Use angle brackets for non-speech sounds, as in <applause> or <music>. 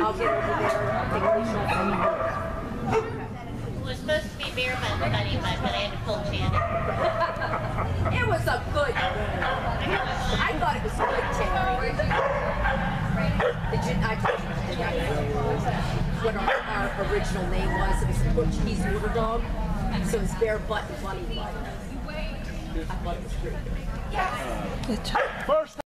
I'll get over there and take a leash off. It was supposed to be beer month, honey, but I had to pull Janet. <laughs> it was a good I thought it was good, Terry. Did you, I told you, did I what our, our original name was. It was a Portuguese water dog. So it's bare butt and bloody butt. I love this group. Yes. Good job. First